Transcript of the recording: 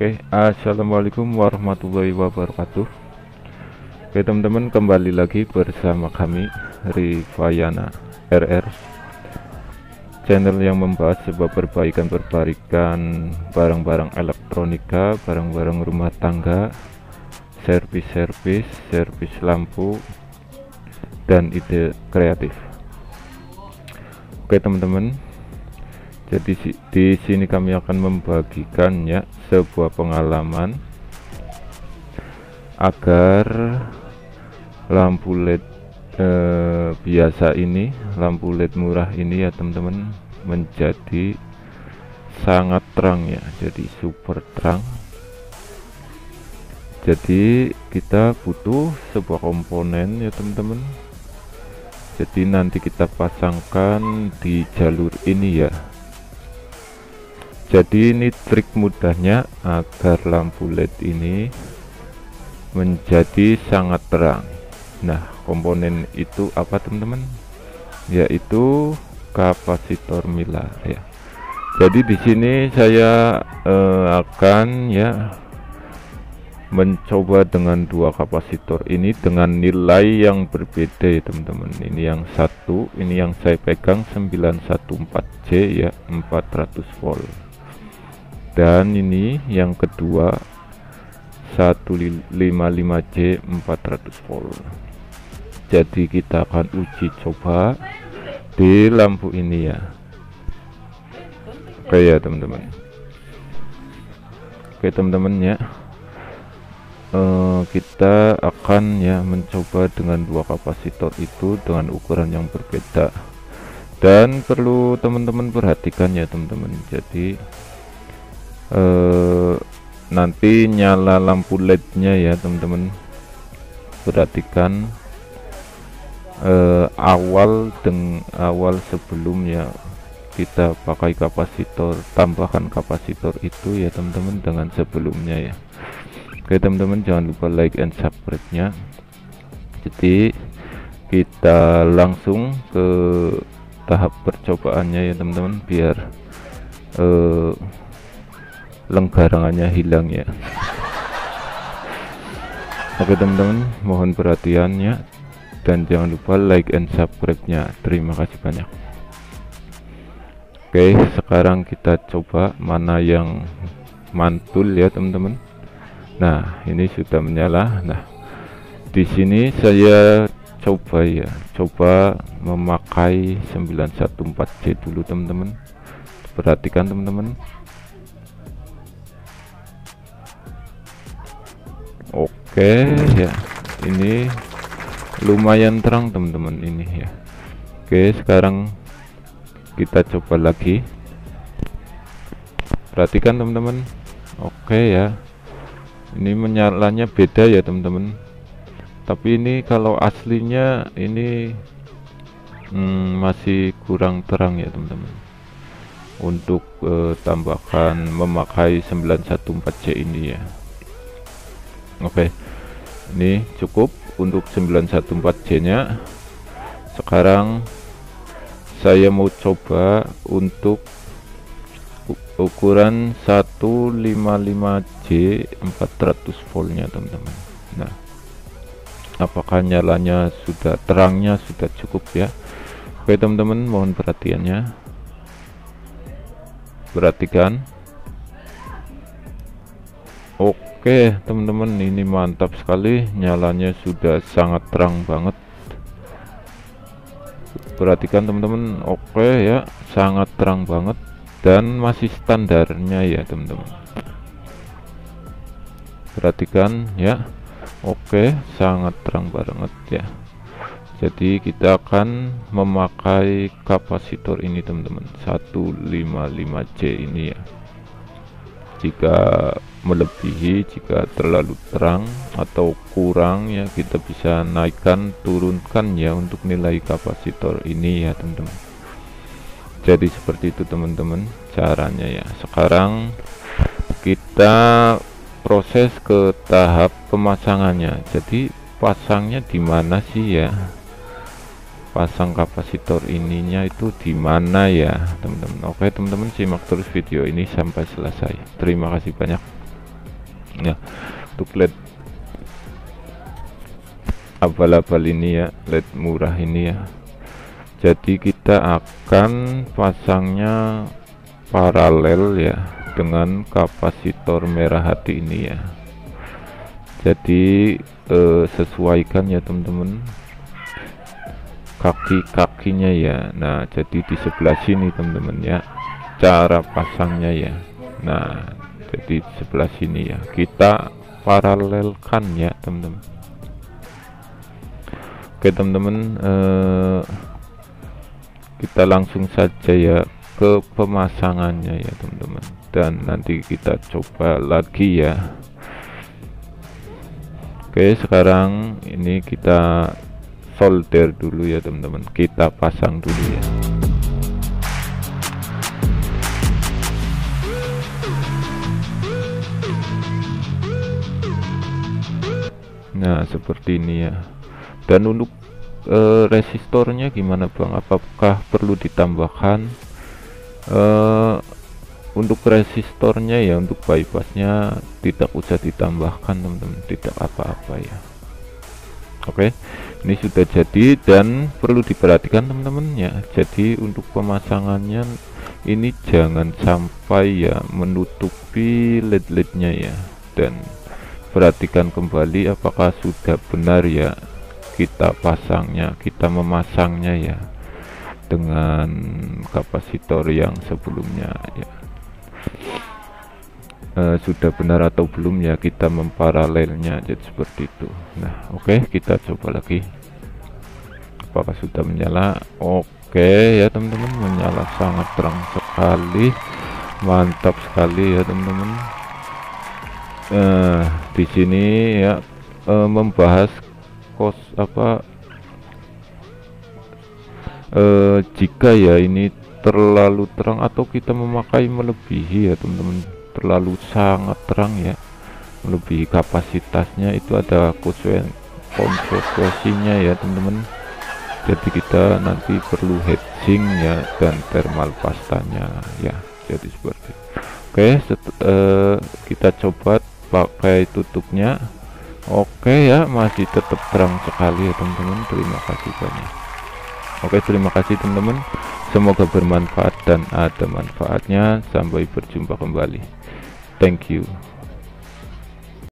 Oke, assalamualaikum warahmatullahi wabarakatuh. Oke teman-teman, kembali lagi bersama kami Rifayana RR, channel yang membahas sebuah perbaikan-perbaikan barang-barang elektronika, barang-barang rumah tangga, servis-servis, servis lampu, dan ide kreatif. Oke teman-teman, jadi di sini kami akan membagikan ya sebuah pengalaman agar lampu led eh, biasa ini lampu led murah ini ya teman-teman menjadi sangat terang ya jadi super terang. Jadi kita butuh sebuah komponen ya teman-teman. Jadi nanti kita pasangkan di jalur ini ya jadi ini trik mudahnya agar lampu led ini menjadi sangat terang. Nah komponen itu apa teman-teman? Yaitu kapasitor Mila ya. Jadi di sini saya eh, akan ya mencoba dengan dua kapasitor ini dengan nilai yang berbeda ya teman-teman. Ini yang satu ini yang saya pegang 914C ya 400 volt dan ini yang kedua 155J 400 volt. Jadi kita akan uji coba di lampu ini ya. Oke ya teman-teman. Oke teman-teman ya. Uh, kita akan ya mencoba dengan dua kapasitor itu dengan ukuran yang berbeda. Dan perlu teman-teman perhatikan ya teman-teman. Jadi eh, nanti nyala lampu lednya ya teman-teman. Perhatikan. Eh, awal dengan awal sebelumnya kita pakai kapasitor tambahkan kapasitor itu ya teman-teman dengan sebelumnya ya. Oke teman-teman jangan lupa like and subscribe nya jadi kita langsung ke tahap percobaannya ya teman-teman biar eh, lenggarangannya hilang ya. Oke teman-teman mohon perhatiannya. Dan jangan lupa like and subscribe nya terima kasih banyak. Oke sekarang kita coba mana yang mantul ya teman-teman. Nah ini sudah menyala. Nah di sini saya coba ya. Coba memakai 914C dulu teman-teman. Perhatikan teman-teman oke ya. Ini lumayan terang teman-teman ini ya. Oke sekarang kita coba lagi. Perhatikan teman-teman. Oke ya. Ini menyalanya beda ya teman-teman. Tapi ini kalau aslinya ini hmm, masih kurang terang ya teman-teman. Untuk uh, tambahkan memakai 914C ini ya Oke. Ini cukup untuk 914C nya sekarang saya mau coba untuk ukuran 155J 400 voltnya teman-teman. Nah apakah nyalanya sudah terangnya sudah cukup ya? Oke teman-teman mohon perhatiannya. Perhatikan. Oke Oke teman-teman ini mantap sekali. Nyalanya sudah sangat terang banget. Perhatikan teman-teman. Oke ya sangat terang banget dan masih standarnya ya teman-teman. Perhatikan ya. Oke sangat terang banget ya. Jadi kita akan memakai kapasitor ini teman-teman. 155C ini ya. Jika melebihi jika terlalu terang atau kurang ya kita bisa naikkan turunkan ya untuk nilai kapasitor ini ya teman-teman. Jadi seperti itu teman-teman caranya ya. Sekarang kita proses ke tahap pemasangannya. Jadi pasangnya di mana sih ya? Pasang kapasitor ininya itu di mana ya teman-teman? Oke teman-teman simak terus video ini sampai selesai. Terima kasih banyak nah untuk led abal-abal ini ya led murah ini ya. Jadi kita akan pasangnya paralel ya dengan kapasitor merah hati ini ya. Jadi eh, sesuaikan ya teman-teman. Kaki-kakinya ya. Nah jadi di sebelah sini teman-teman ya cara pasangnya ya. Nah jadi di sebelah sini ya. Kita paralelkan ya teman-teman. Oke teman-teman eh, kita langsung saja ya ke pemasangannya ya teman-teman. Dan nanti kita coba lagi ya. Oke sekarang ini kita solder dulu ya teman-teman. Kita pasang dulu ya nah seperti ini ya. Dan untuk uh, resistornya gimana bang? Apakah perlu ditambahkan? Uh, untuk resistornya ya untuk bypassnya tidak usah ditambahkan teman-teman. Tidak apa-apa ya. Oke ini sudah jadi dan perlu diperhatikan teman-teman ya. Jadi untuk pemasangannya ini jangan sampai ya menutupi led-lednya ya. Dan perhatikan kembali apakah sudah benar ya kita pasangnya kita memasangnya ya dengan kapasitor yang sebelumnya ya. E, sudah benar atau belum ya kita memparalelnya jadi seperti itu. Nah oke okay, kita coba lagi. Apakah sudah menyala? Oke okay, ya teman-teman menyala sangat terang sekali mantap sekali ya teman-teman. Uh, di sini ya uh, membahas kos apa uh, jika ya ini terlalu terang atau kita memakai melebihi ya teman-teman. Terlalu sangat terang ya. Melebihi kapasitasnya itu ada konsekuensinya ya teman-teman. Jadi kita nanti perlu hedging ya dan thermal pastanya ya jadi seperti oke set, uh, kita coba pakai tutupnya. Oke ya masih tetap terang sekali ya teman-teman. Terima kasih banyak. Oke terima kasih teman-teman. Semoga bermanfaat dan ada manfaatnya. Sampai berjumpa kembali. Thank you